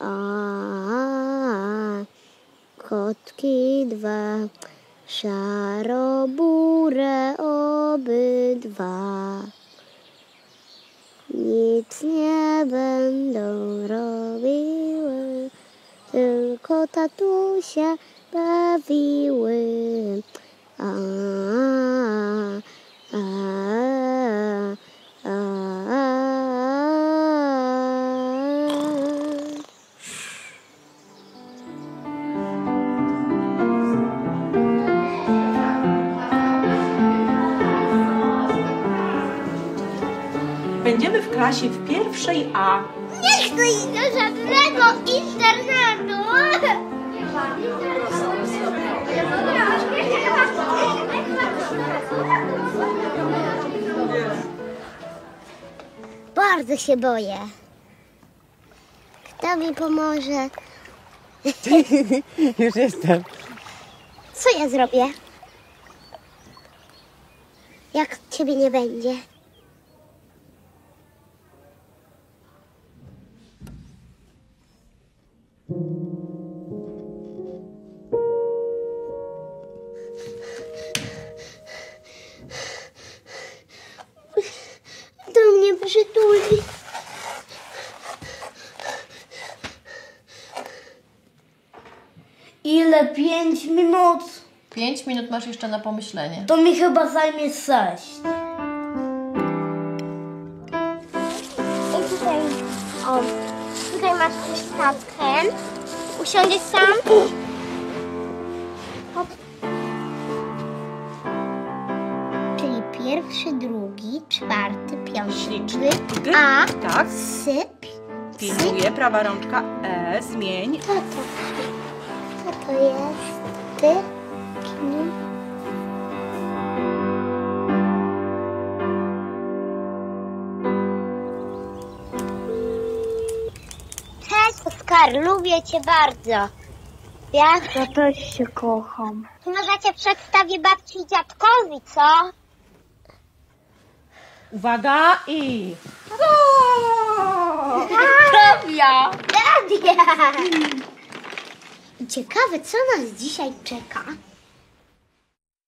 a, kotki dwa, szarobure obydwa. Nic nie będą robiły, tylko tatusia bawiły. A, a, Będziemy w klasie w pierwszej A. Nie chcę iść do żadnego internatu. Bardzo się boję. Kto mi pomoże? Już jestem. Co ja zrobię? Jak ciebie nie będzie? Przytuli. Ile? Pięć minut? Pięć minut masz jeszcze na pomyślenie. To mi chyba zajmie sześć. I tutaj, o, tutaj masz huśtawkę. Usiądziesz sam? Pierwszy, drugi, czwarty, piąty. Śliczny. Ty? A, Tak. syp. Pilnuję, prawa rączka E, zmień. Co to? Co to jest? Ty? Cześć, Oskar, lubię cię bardzo. Jak? Ja też się kocham. Może cię przedstawię babci i dziadkowi, co? Uwaga i... Hrabia! Hrabia! Ciekawe, co nas dzisiaj czeka.